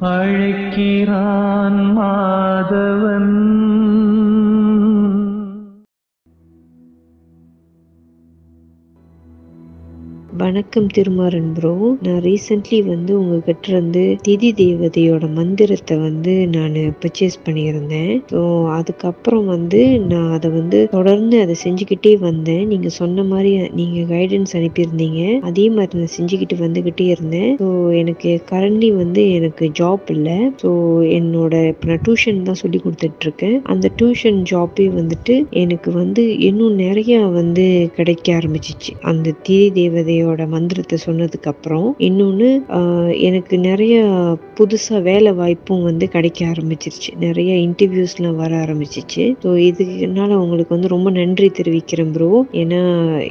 அழைக்கிறான் மாதவன். வணக்கம் திருமாறன் ப்ரோ நான் ரீசெண்ட்லி வந்து உங்ககிட்ட இருந்து திதி தேவதையோட மந்திரத்தை வந்து நான் பர்ச்சேஸ் பண்ணியிருந்தேன். ஸோ அதுக்கப்புறம் வந்து நான் அதை வந்து தொடர்ந்து அதை செஞ்சுக்கிட்டே வந்தேன். நீங்கள் சொன்ன மாதிரி நீங்கள் கைடன்ஸ் அனுப்பியிருந்தீங்க. அதே மாதிரி நான் செஞ்சுக்கிட்டு வந்துக்கிட்டே இருந்தேன். ஸோ எனக்கு கரண்ட்லி வந்து எனக்கு ஜாப் இல்லை. ஸோ என்னோட இப்போ நான் டியூஷன் தான் சொல்லி கொடுத்துட்ருக்கேன். அந்த டியூஷன் ஜாப்பே வந்துட்டு எனக்கு வந்து இன்னும் நிறைய வந்து கிடைக்க ஆரம்பிச்சிச்சு. அந்த திதி தேவதையோட மந்திரத்தை சொன்னதுக்கு அப்புறம் இன்னொன்று எனக்கு நிறைய புதுசாக வேலை வாய்ப்பும் வந்து கிடைக்க ஆரம்பிச்சிருச்சு. நிறைய இன்டர்வியூஸ்லாம் வர ஆரம்பிச்சிச்சு. ஸோ இதுனால உங்களுக்கு வந்து ரொம்ப நன்றி தெரிவிக்கிறேன் ப்ரோ ஏன்னா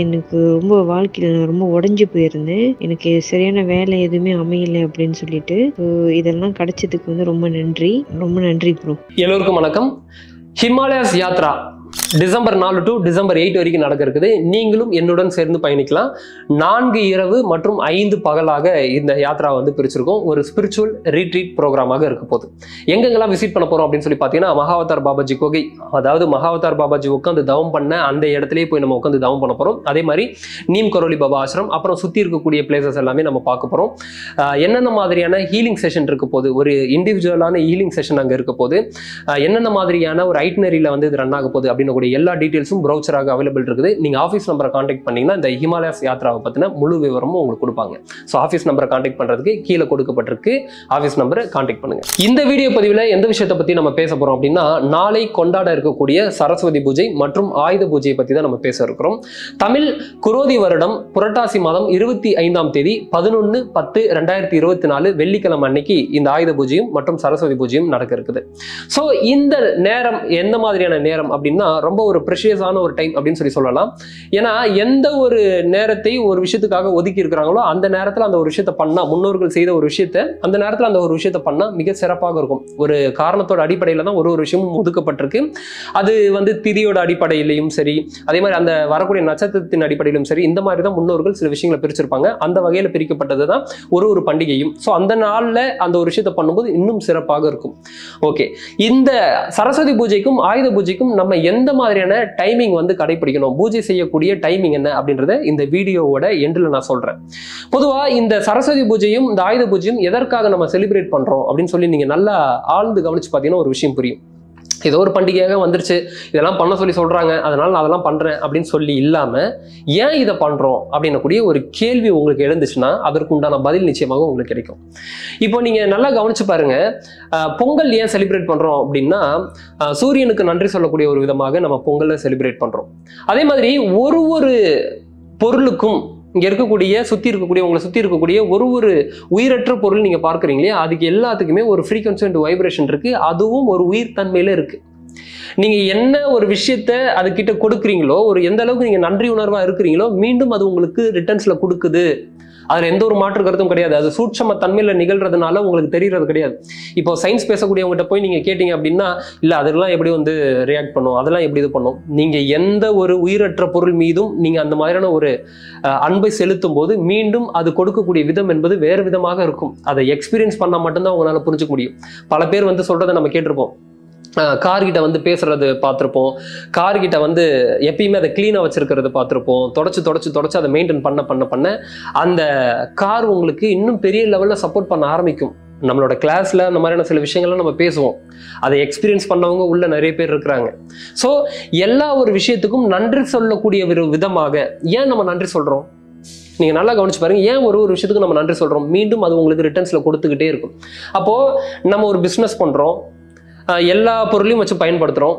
எனக்கு ரொம்ப வாழ்க்கையில் நான் ரொம்ப உடஞ்சி போயிருந்தேன். எனக்கு சரியான வேலை எதுவுமே அமையலை அப்படின்னு சொல்லிட்டு. ஸோ இதெல்லாம் கிடைச்சதுக்கு வந்து ரொம்ப நன்றி. ரொம்ப நன்றி ப்ரோ எல்லோருக்கும் வணக்கம். ஹிமாலயாஸ் யாத்ரா. டிசம்பர் நாலு டு டிசம்பர் எயிட் வரைக்கும் நடக்க இருக்குது நீங்களும் என்னுடன் சேர்ந்து பயணிக்கலாம். நான்கு இரவு மற்றும் ஐந்து பகலாக இந்த யாத்ரா வந்து பிரிச்சிருக்கோம். ஒரு ஸ்பிரிச்சுவல் ரீட்ரீட் ப்ரோக்ராமாக இருக்க போகுது. எங்கெங்கெல்லாம் விசிட் பண்ண போறோம் அப்படின்னு சொல்லி பார்த்தீங்கன்னா மகாவதார் பாபாஜி குகை அதாவது மகாவதார் பாபாஜி உட்காந்து தவம் பண்ண அந்த இடத்துலயே போய் நம்ம உட்காந்து தவம் பண்ண போறோம். அதே மாதிரி நீம் கரோலி பாபா ஆசிரம் அப்புறம் சுற்றி இருக்கக்கூடிய பிளேசஸ் எல்லாமே நம்ம பார்க்க போறோம். என்னென்ன மாதிரியான ஹீலிங் செஷன் இருக்க போகுது? ஒரு இண்டிவிஜுவலான ஹீலிங் செஷன் அங்கே இருக்க போது என்னென்ன மாதிரியான ஒரு ஐட்னரியில் வந்து இது ரன் ஆக போகுது அப்படின்னு இருக்கக்கூடிய எல்லா டீட்டெயில்ஸும் ப்ரௌச்சராக அவைலபிள் இருக்குது. நீங்கள் ஆஃபீஸ் நம்பரை காண்டாக்ட் பண்ணிங்கன்னா இந்த ஹிமாலயாஸ் யாத்ராவை பற்றின முழு விவரமும் உங்களுக்கு கொடுப்பாங்க. ஸோ ஆஃபீஸ் நம்பரை காண்டாக்ட் பண்ணுறதுக்கு கீழே கொடுக்கப்பட்டிருக்கு. ஆஃபீஸ் நம்பரை காண்டாக்ட் பண்ணுங்க. இந்த வீடியோ பதிவில் எந்த விஷயத்தை பற்றி நம்ம பேச போகிறோம் அப்படின்னா நாளை கொண்டாட இருக்கக்கூடிய சரஸ்வதி பூஜை மற்றும் ஆயுத பூஜையை பற்றி தான் நம்ம பேச இருக்கிறோம். தமிழ் குரோதி வருடம் புரட்டாசி மாதம் இருபத்தி ஐந்தாம் தேதி பதினொன்று பத்து ரெண்டாயிரத்தி இருபத்தி நாலு வெள்ளிக்கிழமை அன்னைக்கு இந்த ஆயுத பூஜையும் மற்றும் சரஸ்வதி பூஜையும் நடக்க இருக்குது. ஸோ இந்த நேரம் எந்த மாதிரியான நேரம் அப்படின்னா ரொம்ப ஒரு ப்ரெஷியஸான ஒரு டைம் அப்படின்னு சொல்லி சொல்லலாம். ஏன்னா எந்த ஒரு நேரத்தை ஒரு விஷயத்துக்காக ஒதுக்கி இருக்கிறாங்களோ அந்த நேரத்தில் அந்த ஒரு விஷயத்தை பண்ணா முன்னோர்கள் செய்த ஒரு விஷயத்தை அந்த நேரத்தில் அந்த ஒரு விஷயத்தை பண்ணா மிக சிறப்பாக இருக்கும். ஒரு காரணத்தோட அடிப்படையில் தான் ஒரு ஒரு விஷயமும் ஒதுக்கப்பட்டிருக்கு. அது வந்து திதியோட அடிப்படையிலையும் சரி அதே மாதிரி அந்த வரக்கூடிய நட்சத்திரத்தின் அடிப்படையிலும் சரி இந்த மாதிரி தான் முன்னோர்கள் சில விஷயங்களை பிரிச்சிருப்பாங்க. அந்த வகையில் பிரிக்கப்பட்டது தான் ஒரு ஒரு பண்டிகையும். ஸோ அந்த நாளில் அந்த ஒரு விஷயத்தை பண்ணும்போது இன்னும் சிறப்பாக இருக்கும். ஓகே இந்த சரஸ்வதி பூஜைக்கும் ஆயுத பூஜைக்கும் நம்ம எந்த மாதிரியான டைமிங் வந்து கடைபிடிக்கணும். பூஜை செய்யக்கூடிய டைமிங் என்ன அப்படின்றத இந்த வீடியோவோட எண்டில் நான் சொல்றேன். பொதுவா இந்த சரஸ்வதி பூஜையும் இந்த ஆயுத பூஜையும் எதற்காக நம்ம செலிப்ரேட் பண்றோம் அப்படின்னு சொல்லி நீங்க நல்லா ஆழ்ந்து கவனிச்சு பார்த்தீங்கன்னா ஒரு விஷயம் புரியும். ஏதோ ஒரு பண்டிகையாக வந்துருச்சு. இதெல்லாம் பண்ண சொல்லி சொல்கிறாங்க அதனால் நான் அதெல்லாம் பண்ணுறேன் அப்படின்னு சொல்லி இல்லாமல் ஏன் இதை பண்ணுறோம் அப்படின்னக்கூடிய ஒரு கேள்வி உங்களுக்கு எழுந்துச்சுன்னா அதற்கு உண்டான பதில் நிச்சயமாக உங்களுக்கு கிடைக்கும். இப்போ நீங்கள் நல்லா கவனிச்சு பாருங்கள் பொங்கல் ஏன் செலிப்ரேட் பண்ணுறோம் அப்படின்னா சூரியனுக்கு நன்றி சொல்லக்கூடிய ஒரு விதமாக நம்ம பொங்கலை செலிப்ரேட் பண்ணுறோம் அதே மாதிரி ஒரு ஒரு பொருளுக்கும் இங்கே இருக்கக்கூடிய சுற்றி இருக்கக்கூடிய உங்களை சுற்றி இருக்கக்கூடிய ஒரு ஒரு உயிரற்ற பொருள் நீங்கள் பார்க்குறீங்களே அதுக்கு எல்லாத்துக்குமே ஒரு ஃப்ரீக்வன்சி அண்ட் வைப்ரேஷன் இருக்குது அதுவும் ஒரு உயிர் தன்மையில் இருக்குது நீங்கள் என்ன ஒரு விஷயத்த அதுக்கிட்ட கொடுக்குறீங்களோ ஒரு எந்த அளவுக்கு நீங்கள் நன்றி உணர்வாக இருக்கிறீங்களோ மீண்டும் அது உங்களுக்கு ரிட்டர்ன்ஸில் கொடுக்குது. அதுல எந்த ஒரு மாற்று கருத்தும் கிடையாது. அது சூட்சம தன்மையில நிகழ்றதுனால உங்களுக்கு தெரியறது கிடையாது. இப்போ சயின்ஸ் பேசக்கூடியவங்ககிட்ட போய் நீங்க கேட்டீங்க அப்படின்னா இல்ல அதெல்லாம் எப்படி வந்து ரியாக்ட் பண்ணும்? அதெல்லாம் எப்படி இது பண்ணும்? நீங்க எந்த ஒரு உயிரற்ற பொருள் மீதும் நீங்க அந்த மாதிரியான ஒரு அன்பை செலுத்தும் போது மீண்டும் அது கொடுக்கக்கூடிய விதம் என்பது வேறு விதமாக இருக்கும். அதை எக்ஸ்பீரியன்ஸ் பண்ணா மட்டும்தான் உங்களால புரிஞ்சுக்க முடியும். பல பேர் வந்து சொல்றதை நம்ம கேட்டிருப்போம். கார்கிட்ட வந்து பேசுறது பார்த்துருப்போம். கார்கிட்ட வந்து எப்பயுமே அதை க்ளீனாக வச்சிருக்கிறது பார்த்துருப்போம். தொடச்சு தொடச்சு தொடச்சு அதை மெயின்டைன் பண்ண பண்ண பண்ண அந்த கார் உங்களுக்கு இன்னும் பெரிய லெவலில் சப்போர்ட் பண்ண ஆரம்பிக்கும். நம்மளோட கிளாஸில் அந்த மாதிரியான சில விஷயங்கள்லாம் நம்ம பேசுவோம். அதை எக்ஸ்பீரியன்ஸ் பண்ணவங்க உள்ள நிறைய பேர் இருக்கிறாங்க. ஸோ எல்லா ஒரு விஷயத்துக்கும் நன்றி சொல்லக்கூடிய ஒரு விதமாக ஏன் நம்ம நன்றி சொல்கிறோம் நீங்கள் நல்லா கவனிச்சு பாருங்க. ஏன் ஒரு ஒரு விஷயத்துக்கு நம்ம நன்றி சொல்கிறோம் மீண்டும் அது உங்களுக்கு ரிட்டர்ன்ஸில் கொடுத்துக்கிட்டே இருக்கும். அப்போது நம்ம ஒரு பிஸ்னஸ் பண்ணுறோம் எல்லா பொருளையும் வச்சு பயன்படுத்துகிறோம்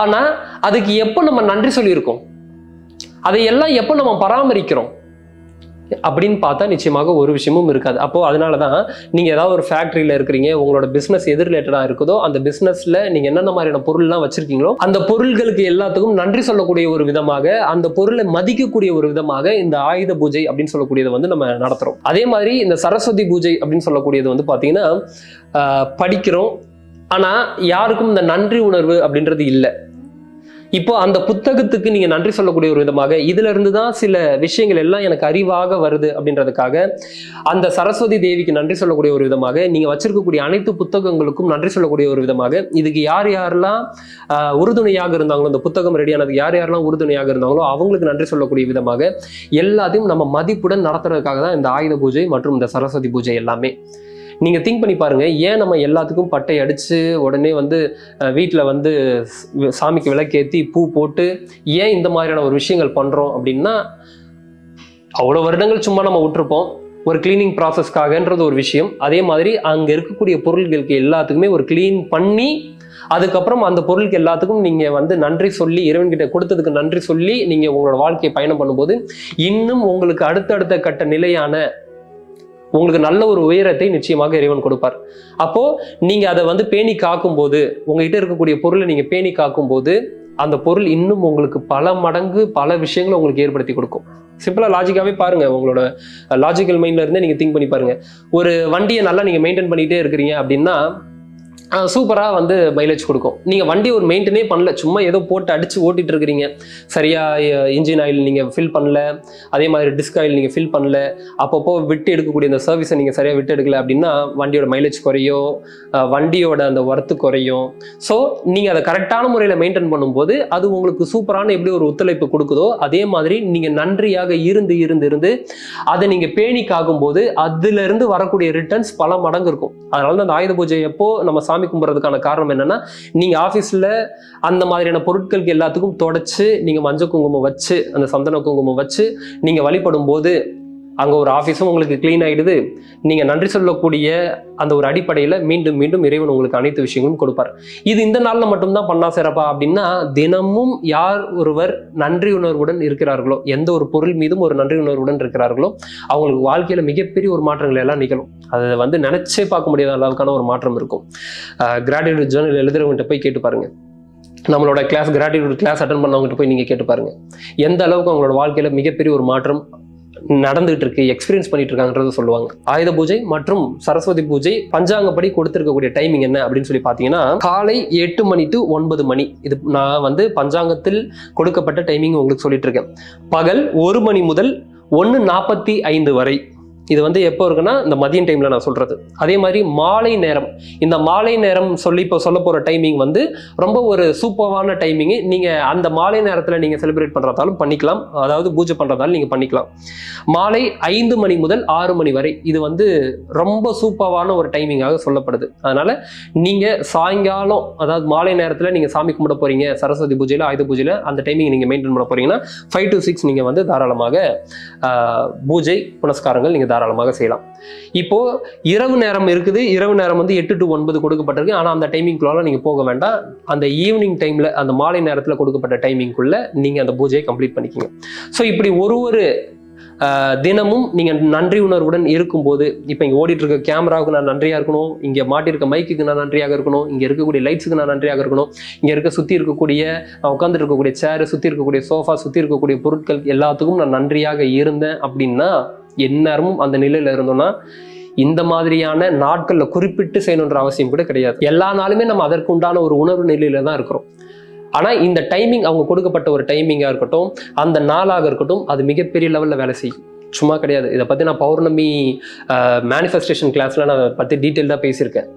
ஆனால் அதுக்கு எப்போ நம்ம நன்றி சொல்லியிருக்கோம்? அதை எல்லாம் எப்போ நம்ம பராமரிக்கிறோம்? அப்படின்னு பார்த்தா நிச்சயமாக ஒரு விஷயமும் இருக்காது. அப்போ அதனால தான் நீங்கள் ஏதாவது ஒரு ஃபேக்ட்ரியில் இருக்கிறீங்க உங்களோட பிஸ்னஸ் எது ரிலேட்டடாக இருக்குதோ அந்த பிஸ்னஸில் நீங்கள் என்னென்ன மாதிரியான பொருள்லாம் வச்சுருக்கீங்களோ அந்த பொருள்களுக்கு எல்லாத்துக்கும் நன்றி சொல்லக்கூடிய ஒரு விதமாக அந்த பொருளை மதிக்கக்கூடிய ஒரு விதமாக இந்த ஆயுத பூஜை அப்படின்னு சொல்லக்கூடியதை வந்து நம்ம நடத்துகிறோம் அதே மாதிரி இந்த சரஸ்வதி பூஜை அப்படின்னு சொல்லக்கூடியது வந்து பார்த்தீங்கன்னா படிக்கிறோம் ஆனால் யாருக்கும் இந்த நன்றி உணர்வு அப்படின்றது இல்லை. இப்போ அந்த புத்தகத்துக்கு நீங்க நன்றி சொல்லக்கூடிய ஒரு விதமாக இதுல இருந்து தான் சில விஷயங்கள் எல்லாம் எனக்கு அறிவாக வருது அப்படின்றதுக்காக அந்த சரஸ்வதி தேவிக்கு நன்றி சொல்லக்கூடிய ஒரு விதமாக நீங்க வச்சிருக்கக்கூடிய அனைத்து புத்தகங்களுக்கும் நன்றி சொல்லக்கூடிய ஒரு விதமாக இதுக்கு யார் யாரெல்லாம் உறுதுணையாக இருந்தாங்களோ இந்த புத்தகம் ரெடியானதுக்கு யார் யாரெல்லாம் உறுதுணையாக இருந்தாங்களோ அவங்களுக்கு நன்றி சொல்லக்கூடிய விதமாக எல்லாத்தையும் நம்ம மதிப்புடன் நடத்துறதுக்காக தான் இந்த ஆயுத பூஜை மற்றும் இந்த சரஸ்வதி பூஜை எல்லாமே. நீங்கள் திங்க் பண்ணி பாருங்கள் ஏன் நம்ம எல்லாத்துக்கும் பட்டை அடித்து உடனே வந்து வீட்டில் வந்து சாமிக்கு விளக்கேத்தி பூ போட்டு ஏன் இந்த மாதிரியான ஒரு விஷயங்கள் பண்ணுறோம் அப்படின்னா அவ்வளோ வருடங்கள் சும்மா நம்ம விட்டுருப்போம். ஒரு கிளீனிங் ப்ராசஸ்க்காகன்றது ஒரு விஷயம். அதே மாதிரி அங்கே இருக்கக்கூடிய பொருள்களுக்கு எல்லாத்துக்குமே ஒரு க்ளீன் பண்ணி அதுக்கப்புறம் அந்த பொருளுக்கு எல்லாத்துக்கும் நீங்கள் வந்து நன்றி சொல்லி இறைவன்கிட்ட கொடுத்ததுக்கு நன்றி சொல்லி நீங்கள் உங்களோட வாழ்க்கையை பயணம் பண்ணும்போது இன்னும் உங்களுக்கு அடுத்தடுத்த கட்ட நிலையான உங்களுக்கு நல்ல ஒரு உயரத்தை நிச்சயமாக இறைவன் கொடுப்பார். அப்போ நீங்க அதை வந்து பேணி காக்கும் போது உங்ககிட்ட இருக்கக்கூடிய பொருளை நீங்க பேணி காக்கும் போது அந்த பொருள் இன்னும் உங்களுக்கு பல மடங்கு பல விஷயங்களை உங்களுக்கு ஏற்படுத்தி கொடுக்கும். சிம்பிளா லாஜிக்காவே பாருங்க உங்களோட லாஜிக்கல் மைண்ட்ல இருந்தே நீங்க திங்க் பண்ணி பாருங்க. ஒரு வண்டியை நல்லா நீங்க மெயின்டைன் பண்ணிட்டே இருக்கிறீங்க அப்படின்னா சூப்பராக வந்து மைலேஜ் கொடுக்கும். நீங்கள் வண்டி ஒரு மெயின்டைனே பண்ணல சும்மா ஏதோ போட்டு அடித்து ஓட்டிட்டு இருக்கிறீங்க. சரியாக இன்ஜின் ஆயில் நீங்கள் ஃபில் பண்ணல அதே மாதிரி டிஸ்க் ஆயில் நீங்கள் ஃபில் பண்ணல அப்பப்போ விட்டு எடுக்கக்கூடிய அந்த சர்வீஸை நீங்கள் சரியாக விட்டு எடுக்கல அப்படின்னா வண்டியோட மைலேஜ் குறையும் வண்டியோட அந்த ஒர்த்து குறையும். ஸோ நீங்கள் அதை கரெக்டான முறையில் மெயின்டைன் பண்ணும்போது அது உங்களுக்கு சூப்பரான எப்படி ஒரு ஒத்துழைப்பு கொடுக்குதோ அதே மாதிரி நீங்கள் நன்றியாக இருந்து இருந்து இருந்து அதை நீங்கள் பேணி காக்கும்போது அதுலேருந்து வரக்கூடிய ரிட்டர்ன்ஸ் பல மடங்கு இருக்கும். அதனால தான் அந்த ஆயுத பூஜை எப்போ நம்ம சாமி கும்பிட்றதுக்கான காரணம் என்னென்னா நீங்கள் ஆஃபீஸில் அந்த மாதிரியான பொருட்களுக்கு எல்லாத்துக்கும் தொடச்சி நீங்கள் மஞ்சள் குங்குமம் வச்சு அந்த சந்தன குங்குமம் வச்சு நீங்கள் வழிபடும் போது அங்கே ஒரு ஆஃபீஸும் உங்களுக்கு க்ளீன் ஆகிடுது நீங்கள் நன்றி சொல்லக்கூடிய அந்த ஒரு அடிப்படையில் மீண்டும் மீண்டும் இறைவன் உங்களுக்கு அனைத்து விஷயங்களும் கொடுப்பார். இது இந்த நாளில் மட்டும்தான் பண்ணா சிறப்பா அப்படின்னா தினமும் யார் ஒருவர் நன்றி உணர்வுடன் இருக்கிறார்களோ எந்த ஒரு பொருள் மீதும் ஒரு நன்றி உணர்வுடன் இருக்கிறார்களோ அவங்களுக்கு வாழ்க்கையில் மிகப்பெரிய ஒரு மாற்றங்கள் எல்லாம் நிகழும். அதை வந்து நினச்சே பார்க்க முடியாத அளவுக்கான ஒரு மாற்றம் இருக்கும். கிராட்டிடியூட் ஜேர்னல் எழுதுறவங்ககிட்ட போய் கேட்டு பாருங்க. நம்மளோட கிளாஸ் கிராட்டிடியூட் கிளாஸ் அட்டன் பண்ணவங்ககிட்ட போய் நீங்கள் கேட்டு பாருங்க. எந்த அளவுக்கு அவங்களோட வாழ்க்கையில் மிகப்பெரிய ஒரு மாற்றம் நடந்துகிட்டு இருக்கு எக்ஸ்பீரியன்ஸ் பண்ணிட்டு இருக்காங்கன்றத சொல்லுவாங்க. ஆயுத பூஜை மற்றும் சரஸ்வதி பூஜை பஞ்சாங்கப்படி கொடுத்திருக்கக்கூடிய டைமிங் என்ன அப்படின்னு சொல்லி பார்த்தீங்கன்னா காலை எட்டு மணி டு ஒன்பது மணி. இது நான் வந்து பஞ்சாங்கத்தில் கொடுக்கப்பட்ட டைமிங் உங்களுக்கு சொல்லிட்டு இருக்கேன் பகல் ஒரு மணி முதல் ஒன்று நாற்பத்தி ஐந்து வரை. இது வந்து எப்போ இருக்குன்னா இந்த மதியம் டைமில் நான் சொல்கிறது அதே மாதிரி மாலை நேரம். இந்த மாலை நேரம் சொல்லி இப்போ சொல்ல போகிற டைமிங் வந்து ரொம்ப ஒரு சூப்பரான டைமிங்கு நீங்கள் அந்த மாலை நேரத்தில் நீங்கள் செலிப்ரேட் பண்ணுறதாலும் பண்ணிக்கலாம். அதாவது பூஜை பண்ணுறதாலும் நீங்கள் பண்ணிக்கலாம். மாலை ஐந்து மணி முதல் ஆறு மணி வரை இது வந்து ரொம்ப சூப்பரான ஒரு டைமிங்காக சொல்லப்படுது. அதனால் நீங்கள் சாயங்காலம் அதாவது மாலை நேரத்தில் நீங்கள் சாமி கும்பிட போகிறீங்க சரஸ்வதி பூஜையில் ஆயுத பூஜையில் அந்த டைமிங் நீங்கள் மெயின்டைன் பண்ண போறீங்கன்னா ஃபைவ் டு சிக்ஸ் நீங்கள் வந்து தாராளமாக பூஜை புனஸ்காரங்கள் நீங்கள் தாராளமாக செய்யலாம். இப்போ இரவு நேரம் இருக்குது. இரவு நேரம் வந்து எட்டு டு ஒன்பது கொடுக்கப்பட்டிருக்கு. ஆனால் அந்த டைமிங்குள்ளால நீங்கள் போக வேண்டாம். அந்த ஈவினிங் டைம்ல அந்த மாலை நேரத்தில் கொடுக்கப்பட்ட டைமிங்குள்ள நீங்கள் அந்த பூஜையை கம்ப்ளீட் பண்ணிக்கிங்க. ஸோ இப்படி ஒரு ஒரு தினமும் நீங்கள் நன்றி உணர்வுடன் இருக்கும்போது இப்போ இங்கே ஓடிட்டு இருக்க கேமராவுக்கு நான் நன்றியாக இருக்கணும். இங்கே மாட்டிருக்க மைக்குக்கு நான் நன்றியாக இருக்கணும். இங்கே இருக்கக்கூடிய லைட்ஸுக்கு நான் நன்றியாக இருக்கணும். இங்கே இருக்க சுற்றி இருக்கக்கூடிய உட்காந்துட்டு இருக்கக்கூடிய சேரு சுற்றி இருக்கக்கூடிய சோஃபா சுற்றி இருக்கக்கூடிய பொருட்கள் எல்லாத்துக்கும் நான் நன்றியாக இருந்தேன் அப்படின்னா எந்நேரமும் அந்த நிலையில இருந்தோம்னா இந்த மாதிரியான நாட்களில் குறிப்பிட்டு செய்யணுன்ற அவசியம் கூட கிடையாது. எல்லா நாளுமே நம்ம அதற்கு உண்டான ஒரு உணர்வு நிலையில தான் இருக்கிறோம். ஆனால் இந்த டைமிங் அவங்க கொடுக்கப்பட்ட ஒரு டைமிங்காக இருக்கட்டும் அந்த நாளாக இருக்கட்டும் அது மிகப்பெரிய லெவலில் வேலை செய்யும். சும்மா கிடையாது. இதை பற்றி நான் பௌர்ணமி மேனிஃபெஸ்டேஷன் கிளாஸில் நான் பற்றி டீட்டெயில்டாக பேசியிருக்கேன்.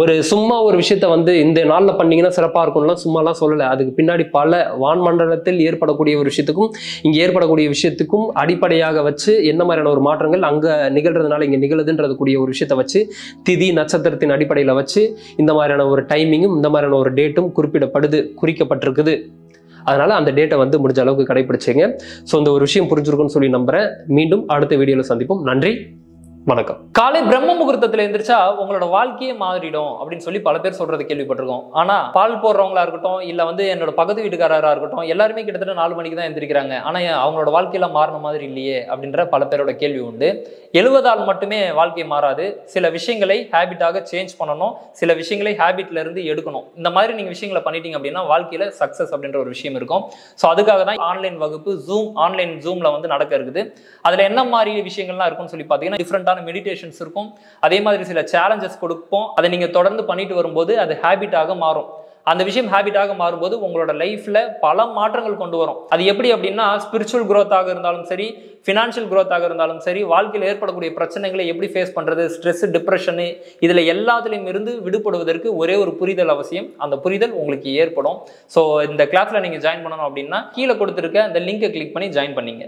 ஒரு சும்மா ஒரு விஷயத்த வந்து இந்த நாளில் பண்ணீங்கன்னா சிறப்பாக இருக்கும்லாம் சும்மாலாம் சொல்லலை. அதுக்கு பின்னாடி பல வான்மண்டலத்தில் ஏற்படக்கூடிய ஒரு விஷயத்துக்கும் இங்கே ஏற்படக்கூடிய விஷயத்துக்கும் அடிப்படையாக வச்சு என்ன மாதிரியான ஒரு மாற்றங்கள் அங்கே நிகழ்றதுனால இங்கே நிகழுதுன்றது கூடிய ஒரு விஷயத்த வச்சு திதி நட்சத்திரத்தின் அடிப்படையில் வச்சு இந்த மாதிரியான ஒரு டைமிங்கும் இந்த மாதிரியான ஒரு டேட்டும் குறிப்பிடப்படுது குறிக்கப்பட்டிருக்குது. அதனால அந்த டேட்டை வந்து முடிஞ்ச அளவுக்கு கடைபிடிச்சிங்க ஸோ இந்த ஒரு விஷயம் புரிஞ்சிருக்கும்னு சொல்லி நம்புகிறேன் மீண்டும் அடுத்த வீடியோவில் சந்திப்போம். நன்றி. வணக்கம். காலை பிரம்ம முகூர்த்தத்துல எந்திரிச்சா உங்களோட வாழ்க்கையே மாறிடும் அப்படின்னு சொல்லி பல பேர் சொல்றது கேள்விப்பட்டிருக்கோம். ஆனா பால் போடுறவங்களா இருக்கட்டும் இல்ல வந்து என்னோட பக்கத்து வீட்டுக்காரரா இருக்கட்டும் எல்லாருமே கிட்டத்தட்ட நாலு மணிக்கு தான் எந்திரிக்கிறாங்க. ஆனா அவங்களோட வாழ்க்கையில மாறின மாதிரி இல்லையே அப்படின்ற பல பேரோட கேள்வி உண்டு. எழுவதால் மட்டுமே வாழ்க்கை மாறாது. சில விஷயங்களை ஹேபிட்டாக சேஞ்ச் பண்ணணும். சில விஷயங்களை ஹேபிட்ல இருந்து எடுக்கணும். இந்த மாதிரி நீங்க விஷயங்களை பண்ணிட்டீங்க அப்படின்னா வாழ்க்கையில சக்சஸ் அப்படின்ற ஒரு விஷயம் இருக்கும். ஸோ அதுக்காக தான் ஆன்லைன் வகுப்பு ஜூம் ஆன்லைன் ஜூம்ல வந்து நடக்க இருக்குது. அதுல என்ன மாதிரி விஷயங்கள்லாம் இருக்கும்னு சொல்லி பார்த்தீங்கன்னா டிஃப்ரெண்டான மெடிடேஷன்ஸ் இருக்கும். அதே மாதிரி சில சேலஞ்சஸ் கொடுப்போம். அதை நீங்கள் தொடர்ந்து பண்ணிட்டு வரும்போது அது ஹேபிட்டாக மாறும். அந்த விஷயம் ஹேபிட்டாக மாறும்போது உங்களோட லைஃப்ல பல மாற்றங்கள் கொண்டு வரும். அது எப்படி அப்படின்னா ஸ்பிரிச்சுவல் growth-ஆக இருந்தாலும் சரி ஃபினான்ஷியல் growth-ஆக இருந்தாலும் சரி வாழ்க்கையில் ஏற்படக்கூடிய பிரச்சனைகளை எப்படி ஃபேஸ் பண்ணுறது ஸ்ட்ரெஸ் டிப்ரெஷனு இதில் எல்லாத்துலேயும் இருந்து விடுபடுவதற்கு ஒரே ஒரு புரிதல் அவசியம். அந்த புரிதல் உங்களுக்கு ஏற்படும். ஸோ இந்த கிளாஸில் நீங்கள் ஜாயின் பண்ணணும் அப்படின்னா கீழே கொடுத்துருக்க அந்த லிங்கை கிளிக் பண்ணி ஜாயின் பண்ணீங்க.